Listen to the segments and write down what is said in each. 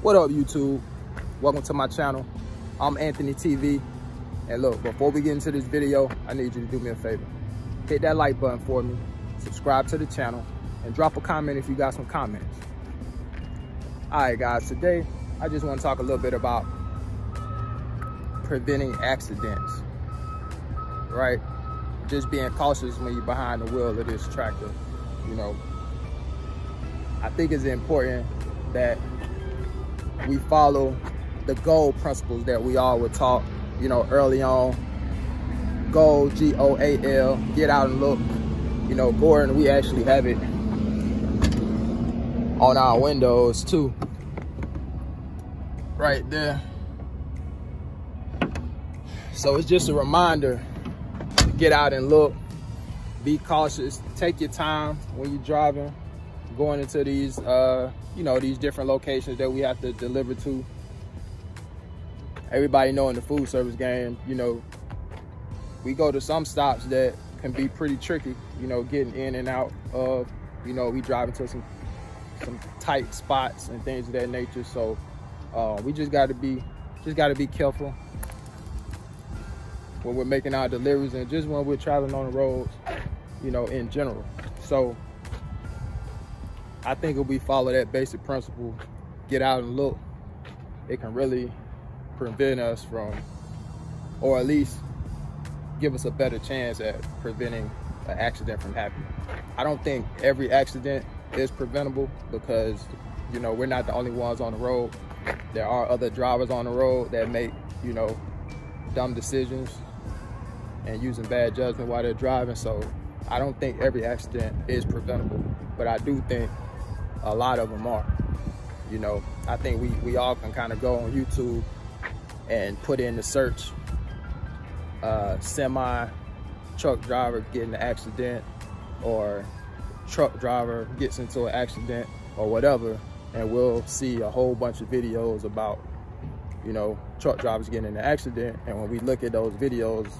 What up, YouTube? Welcome to my channel. I'm Anthony TV. And look, before we get into this video, I need you to do me a favor. Hit that like button for me, subscribe to the channel, and drop a comment if you got some comments. All right, guys, today I just want to talk a little bit about preventing accidents, right? Just being cautious when you're behind the wheel of this tractor, you know. I think it's important that we follow the goal principles that we all were taught, you know, early on. Goal, G-O-A-L, get out and look. You know, Gordon, we actually have it on our windows too. Right there. So it's just a reminder to get out and look, be cautious, take your time when you're driving, going into these, uh, you know, these different locations that we have to deliver to. Everybody know in the food service game, you know, we go to some stops that can be pretty tricky, you know, getting in and out of, you know, we drive into some some tight spots and things of that nature. So uh, we just got to be just got to be careful when we're making our deliveries and just when we're traveling on the roads, you know, in general. So I think if we follow that basic principle, get out and look, it can really prevent us from, or at least give us a better chance at preventing an accident from happening. I don't think every accident is preventable because, you know, we're not the only ones on the road. There are other drivers on the road that make, you know, dumb decisions and using bad judgment while they're driving. So I don't think every accident is preventable, but I do think a lot of them are. You know, I think we, we all can kind of go on YouTube and put in the search uh, semi truck driver getting an accident or truck driver gets into an accident or whatever and we'll see a whole bunch of videos about you know truck drivers getting in an accident and when we look at those videos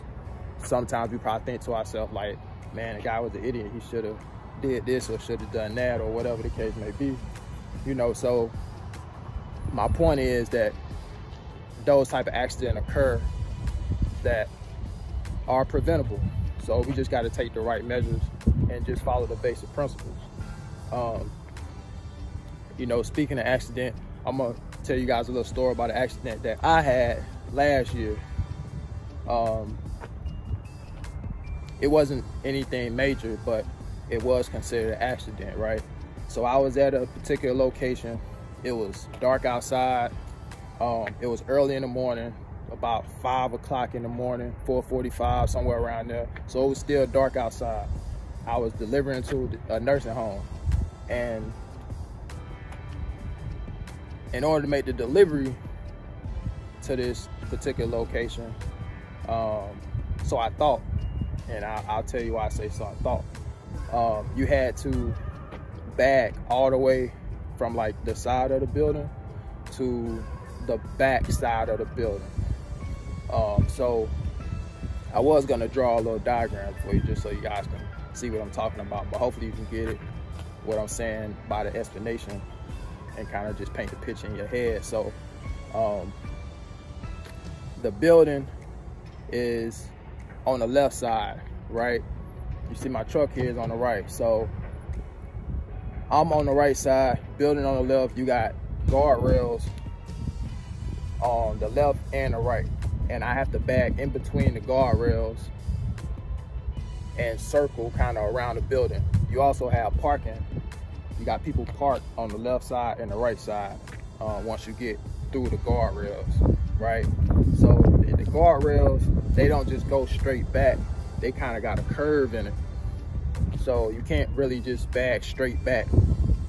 sometimes we probably think to ourselves like man the guy was an idiot he should have did this or should have done that or whatever the case may be you know so my point is that those type of accidents occur that are preventable. So we just got to take the right measures and just follow the basic principles. Um, you know speaking of accident i'm gonna tell you guys a little story about an accident that i had last year. Um, it wasn't anything major but it was considered an accident, right? So I was at a particular location. It was dark outside. Um, it was early in the morning, about five o'clock in the morning, 4:45, somewhere around there. So it was still dark outside. I was delivering to a nursing home, and in order to make the delivery to this particular location, um, so I thought, and I, will tell you why I say so I thought um, you had to back all the way from like the side of the building to the back side of the building. Um, so I was gonna draw a little diagram for you just so you guys can see what I'm talking about, but hopefully you can get it, what I'm saying by the explanation and kind of just paint the picture in your head. So um, the building is on the left side, right? You see my truck here is on the right. So I'm on the right side, building on the left. You got guardrails on the left and the right. And I have to back in between the guardrails and circle kind of around the building. You also have parking. You got people parked on the left side and the right side uh, once you get through the guardrails, right? So the guardrails, they don't just go straight back they kind of got a curve in it. So you can't really just back straight back.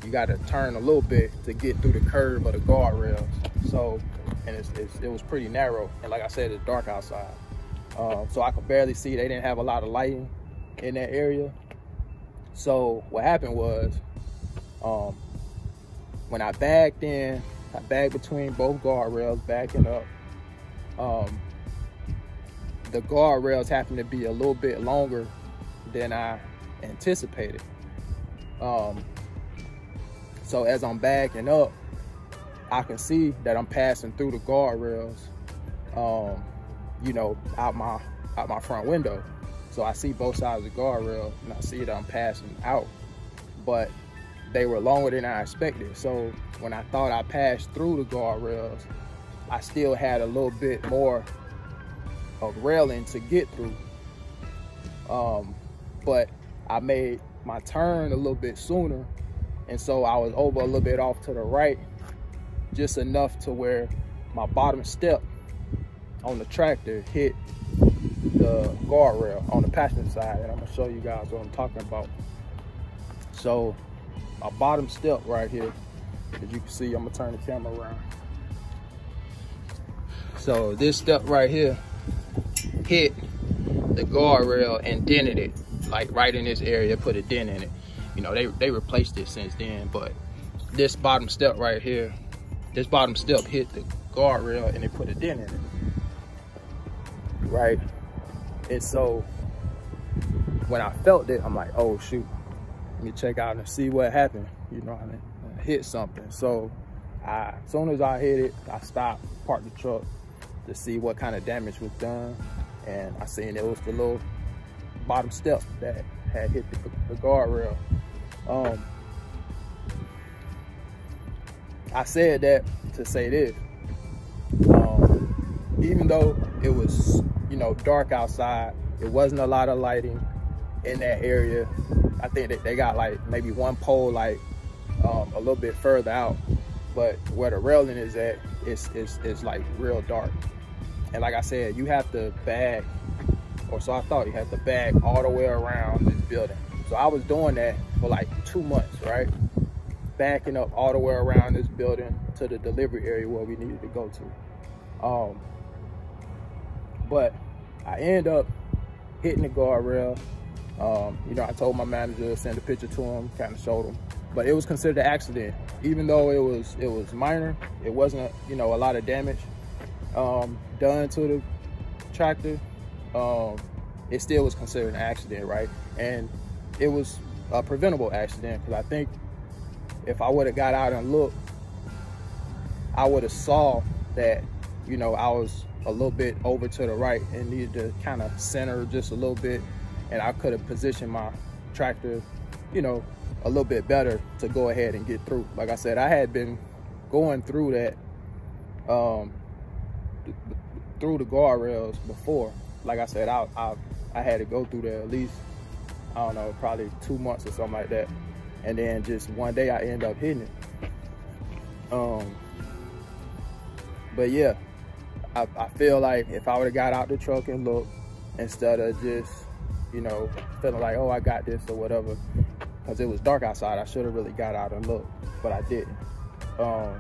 You got to turn a little bit to get through the curve of the guardrails. So, and it's, it's, it was pretty narrow. And like I said, it's dark outside. Um, so I could barely see. They didn't have a lot of lighting in that area. So what happened was, um, when I backed in, I backed between both guardrails, backing up. Um, the guardrails happen to be a little bit longer than I anticipated. Um, so as I'm backing up, I can see that I'm passing through the guardrails, um, you know, out my out my front window. So I see both sides of the guardrail and I see that I'm passing out. But they were longer than I expected. So when I thought I passed through the guardrails, I still had a little bit more of railing to get through. Um, but I made my turn a little bit sooner. And so I was over a little bit off to the right, just enough to where my bottom step on the tractor hit the guardrail on the passenger side. And I'm gonna show you guys what I'm talking about. So my bottom step right here, as you can see, I'm gonna turn the camera around. So this step right here hit the guardrail and dented it, like right in this area, put a dent in it. You know, they, they replaced it since then, but this bottom step right here, this bottom step hit the guardrail and they put a dent in it. Right? And so when I felt it, I'm like, oh shoot, let me check out and see what happened. You know, what I mean, hit something. So I, as soon as I hit it, I stopped, parked the truck to see what kind of damage was done. And I seen it was the little bottom step that had hit the, the guardrail. Um, I said that to say this. Um, even though it was, you know, dark outside, it wasn't a lot of lighting in that area. I think that they got like maybe one pole like um, a little bit further out, but where the railing is at, it's, it's, it's like real dark. And like I said, you have to bag, or so I thought you have to bag all the way around this building. So I was doing that for like two months, right? Backing up all the way around this building to the delivery area where we needed to go to. Um, but I end up hitting the guardrail. Um, you know, I told my manager send a picture to him, kind of showed him. But it was considered an accident, even though it was it was minor. It wasn't, you know, a lot of damage um, done to the tractor. Um, it still was considered an accident, right? And it was a preventable accident because I think if I would have got out and looked, I would have saw that, you know, I was a little bit over to the right and needed to kind of center just a little bit. And I could have positioned my tractor, you know, a little bit better to go ahead and get through. Like I said, I had been going through that, um, through the guardrails before. Like I said, I, I, I had to go through there at least, I don't know, probably two months or something like that. And then just one day I end up hitting it. Um, but yeah, I, I feel like if I would have got out the truck and looked instead of just, you know, feeling like, oh, I got this or whatever, because it was dark outside, I should have really got out and looked, but I didn't. Um,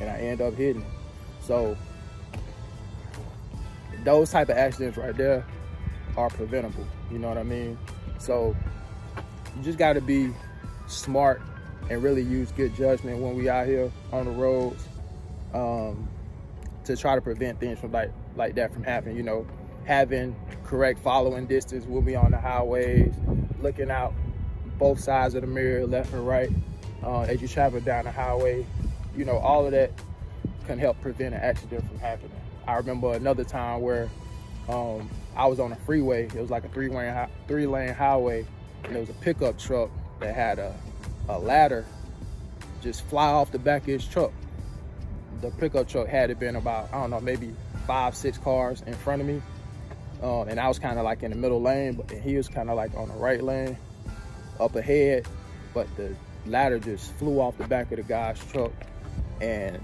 and I end up hitting. So those type of accidents right there are preventable. You know what I mean? So you just got to be smart and really use good judgment when we out here on the roads um, to try to prevent things from like like that from happening. You know, having correct following distance when we on the highways, looking out both sides of the mirror, left and right, uh, as you travel down the highway. You know, all of that can help prevent an accident from happening. I remember another time where um, I was on a freeway. It was like a three lane three lane highway, and there was a pickup truck that had a, a ladder just fly off the back of his truck. The pickup truck had it been about I don't know maybe five six cars in front of me, um, and I was kind of like in the middle lane, but he was kind of like on the right lane up ahead, but the ladder just flew off the back of the guy's truck, and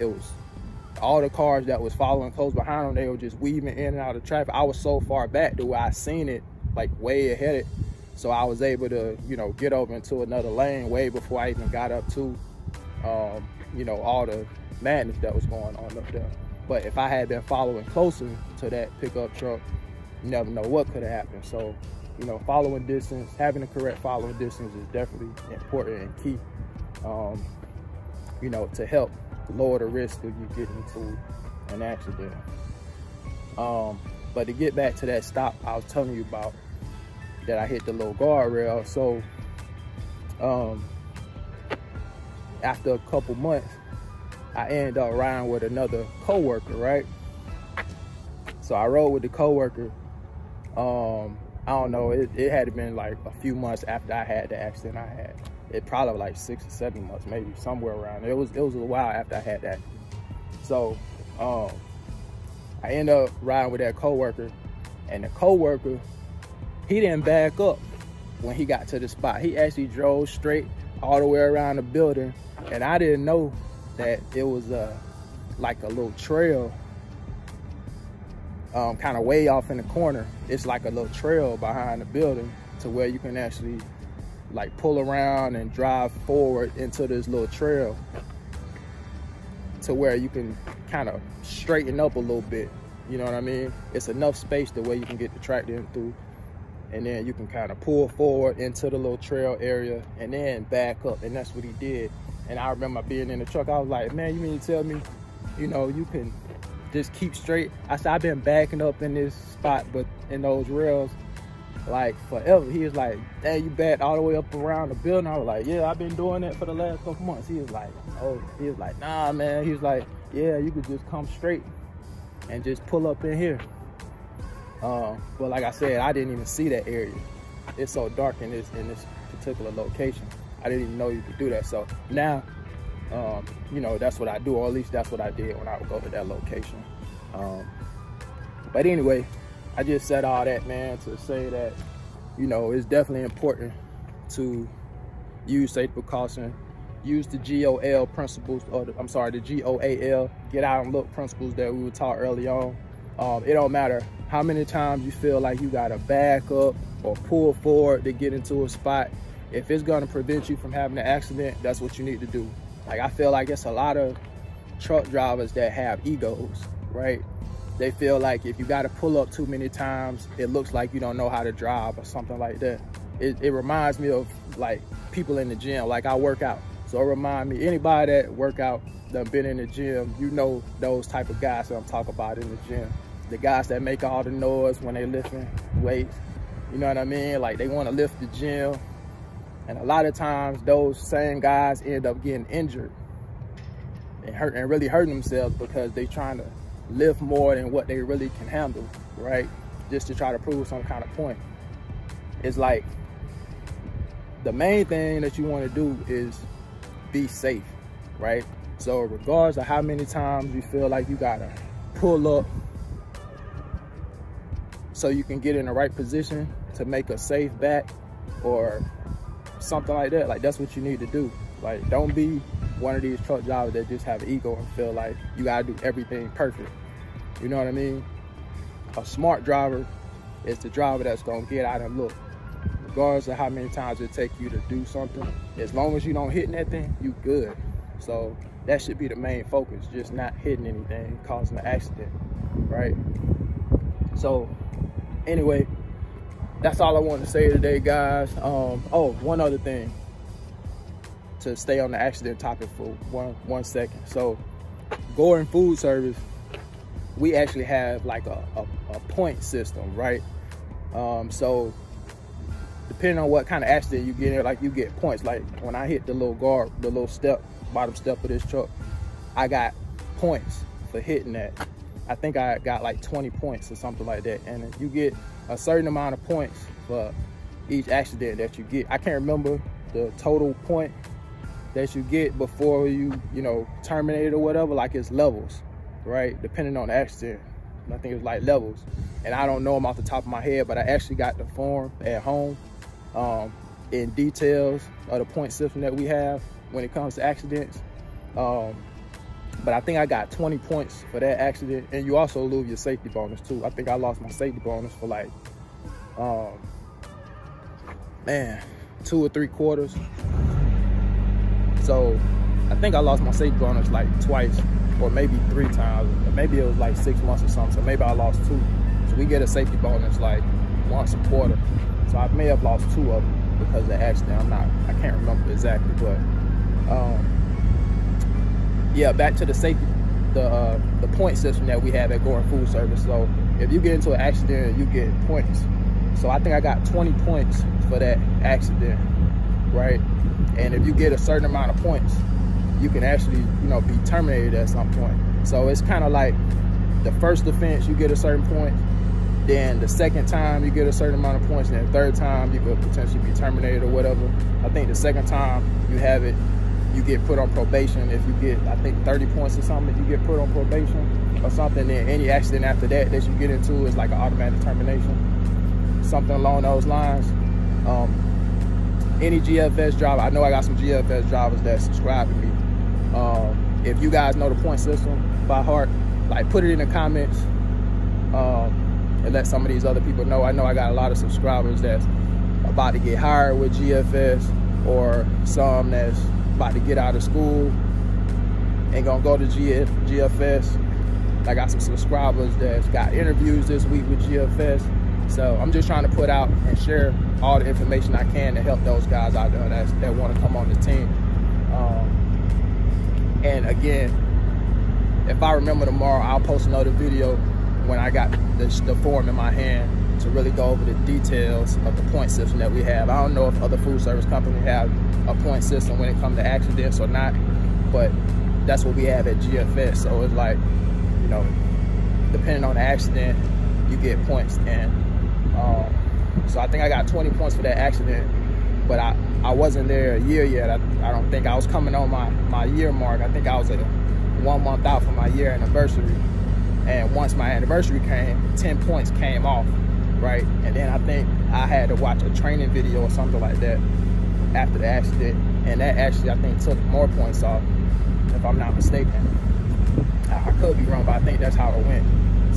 it was all the cars that was following close behind them, they were just weaving in and out of traffic. I was so far back to where I seen it like way ahead it. So I was able to, you know, get over into another lane way before I even got up to, um, you know, all the madness that was going on up there. But if I had been following closer to that pickup truck, you never know what could have happened. So, you know, following distance, having the correct following distance is definitely important and key, um, you know, to help lower the risk of you getting into an accident. Um, but to get back to that stop I was telling you about, that I hit the little guardrail. So um, after a couple months, I end up riding with another coworker, right? So I rode with the coworker. Um, I don't know, it, it had been like a few months after I had the accident I had. It probably like six or seven months, maybe somewhere around. It was it was a while after I had that. So um, I end up riding with that coworker, and the coworker, he didn't back up when he got to the spot. He actually drove straight all the way around the building, and I didn't know that it was a like a little trail um, kind of way off in the corner. It's like a little trail behind the building to where you can actually like pull around and drive forward into this little trail to where you can kind of straighten up a little bit. You know what I mean? It's enough space the way you can get the tractor in through and then you can kind of pull forward into the little trail area and then back up and that's what he did and i remember being in the truck i was like man you mean to tell me you know you can just keep straight i said i've been backing up in this spot but in those rails like forever he was like hey you backed all the way up around the building i was like yeah i've been doing that for the last couple months he was like oh he was like nah man he was like yeah you could just come straight and just pull up in here um, but like I said, I didn't even see that area. It's so dark in this in this particular location. I didn't even know you could do that. So now, um, you know, that's what I do, or at least that's what I did when I would go to that location. Um, but anyway, I just said all that, man, to say that, you know, it's definitely important to use safe precaution, use the GOL principles, or the, I'm sorry, the GOAL, get out and look principles that we were taught early on. Um, it don't matter how many times you feel like you gotta back up or pull forward to get into a spot. If it's gonna prevent you from having an accident, that's what you need to do. Like I feel like it's a lot of truck drivers that have egos, right? They feel like if you gotta pull up too many times, it looks like you don't know how to drive or something like that. It, it reminds me of like people in the gym, like I work out. So it remind me, anybody that work out, that been in the gym, you know those type of guys that I'm talking about in the gym the guys that make all the noise when they lifting weights. You know what I mean? Like they want to lift the gym. And a lot of times those same guys end up getting injured and hurt and really hurting themselves because they trying to lift more than what they really can handle, right? Just to try to prove some kind of point. It's like the main thing that you want to do is be safe, right? So regardless of how many times you feel like you gotta pull up so you can get in the right position to make a safe back or something like that. Like that's what you need to do. Like don't be one of these truck drivers that just have ego and feel like you gotta do everything perfect. You know what I mean? A smart driver is the driver that's gonna get out and look. Regardless of how many times it take you to do something, as long as you don't hit anything, you good. So that should be the main focus, just not hitting anything, causing an accident, right? So anyway, that's all I want to say today, guys. Um, oh, one other thing to stay on the accident topic for one one second. So, Gordon Food Service, we actually have like a, a, a point system, right? Um, so, depending on what kind of accident you get in, like you get points. Like when I hit the little guard, the little step, bottom step of this truck, I got points for hitting that. I think I got like 20 points or something like that. And you get a certain amount of points for each accident that you get. I can't remember the total point that you get before you, you know, terminate or whatever. Like it's levels, right? Depending on the accident. I think it's like levels. And I don't know them off the top of my head, but I actually got the form at home um, in details of the point system that we have when it comes to accidents. Um, but I think I got 20 points for that accident. And you also lose your safety bonus too. I think I lost my safety bonus for like, um, man, two or three quarters. So I think I lost my safety bonus like twice or maybe three times. Maybe it was like six months or something. So maybe I lost two. So we get a safety bonus like once a quarter. So I may have lost two of them because of the accident. I'm not, I can't remember exactly, but um, yeah, back to the safety, the uh, the point system that we have at Gordon Food Service. So if you get into an accident, you get points. So I think I got 20 points for that accident, right? And if you get a certain amount of points, you can actually, you know, be terminated at some point. So it's kind of like the first offense, you get a certain point. Then the second time you get a certain amount of points. And then the third time you could potentially be terminated or whatever. I think the second time you have it, you get put on probation. If you get, I think 30 points or something, you get put on probation or something. Then any accident after that that you get into is like an automatic termination. Something along those lines. Um, any GFS driver, I know I got some GFS drivers that subscribe to me. Um, if you guys know the point system by heart, like put it in the comments um, and let some of these other people know. I know I got a lot of subscribers that's about to get hired with GFS or some that's about to get out of school and gonna go to GF, GFS. I got some subscribers that's got interviews this week with GFS. So I'm just trying to put out and share all the information I can to help those guys out there that, that want to come on the team. Um, and again, if I remember tomorrow, I'll post another video when I got the, the form in my hand to really go over the details of the point system that we have. I don't know if other food service companies have a point system when it comes to accidents or not, but that's what we have at GFS. So it's like, you know, depending on the accident, you get points. And um, so I think I got 20 points for that accident, but I, I wasn't there a year yet. I, I don't think I was coming on my, my year mark. I think I was a one month out from my year anniversary. And once my anniversary came, 10 points came off, right? And then I think I had to watch a training video or something like that after the accident. And that actually, I think, took more points off, if I'm not mistaken. I, could be wrong, but I think that's how it went.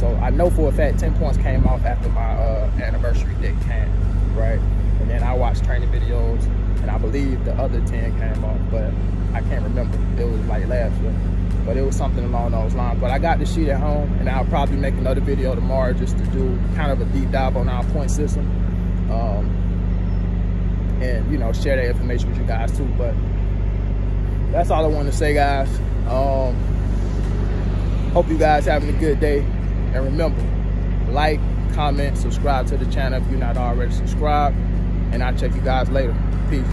So I know for a fact 10 points came off after my uh, anniversary date came, right? And then I watched training videos, and I believe the other 10 came off, but I can't remember. It was like last year but it was something along those lines. But I got the sheet at home, and I'll probably make another video tomorrow just to do kind of a deep dive on our point system, um, and you know share that information with you guys too. But that's all I want to say, guys. Um, hope you guys having a good day, and remember, like, comment, subscribe to the channel if you're not already subscribed, and I'll check you guys later. Peace.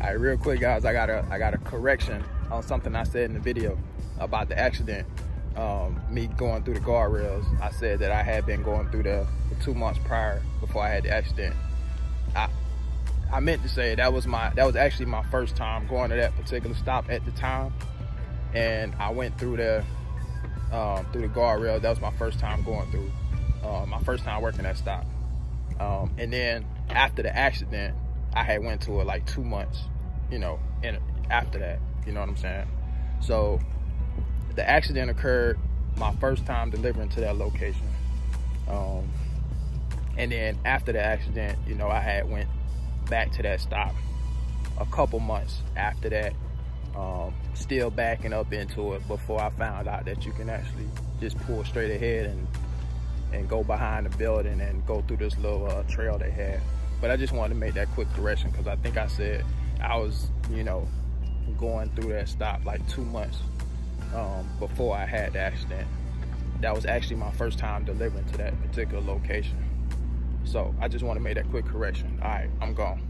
All right, real quick, guys. I got a I got a correction on something I said in the video about the accident. Um, me going through the guardrails. I said that I had been going through the for two months prior before I had the accident. I I meant to say that was my that was actually my first time going to that particular stop at the time, and I went through the um, through the guardrail. That was my first time going through. Uh, my first time working that stop. Um, and then after the accident, I had went to it like two months, you know, and after that. You know what I'm saying? So the accident occurred my first time delivering to that location. Um, and then after the accident, you know, I had went back to that stop a couple months after that, um, still backing up into it before I found out that you can actually just pull straight ahead and and go behind the building and go through this little uh, trail they had. But I just wanted to make that quick correction because I think I said I was, you know, going through that stop like two months um, before I had the accident. That was actually my first time delivering to that particular location. So I just want to make that quick correction. All right, I'm gone.